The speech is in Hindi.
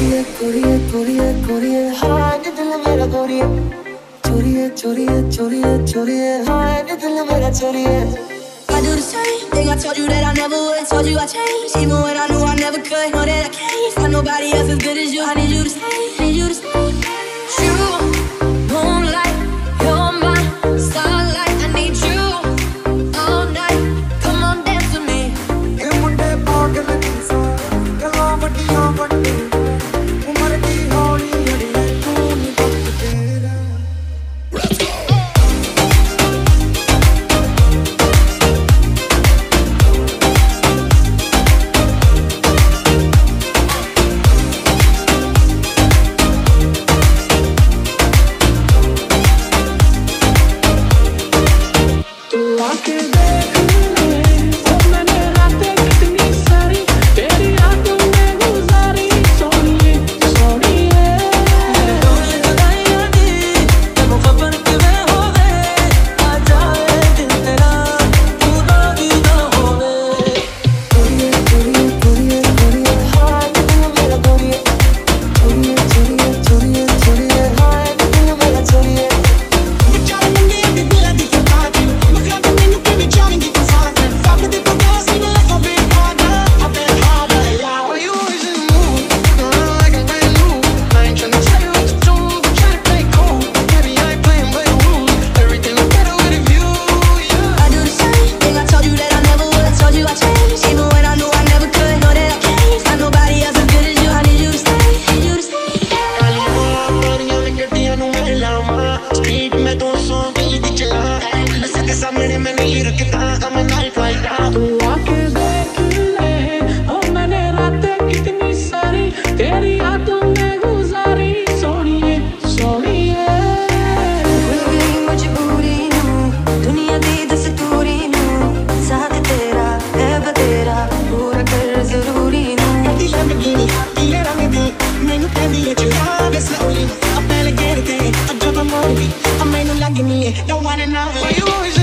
कुड़िए कुड़िए कुड़िए कुड़िए हाँ दिल मेरा कुड़िए चोरिए चोरिए चोरिए चोरिए हाँ दिल मेरा चोरिए I do the same thing I told you that I never would. Told you I changed, even when I knew I never could. Know that I can't find nobody else as good as अपने में नहीं रखता हम नाल फ़ायदा। तू आके देख ले ओ मैंने रातें कितनी सारी तेरी यादों में गुजारी। सोनिए सोनिए। भूल गई मजबूरी नू दुनिया दी दस्तूरी नू साथ तेरा है बतेरा पूरा कर ज़रूरी नू रंग दी पीले रंग दी मैनू कहदी है चला वे slowly अब पहले कहते अब जब मोड़ अब मैनू लगनी है don't wanna know you always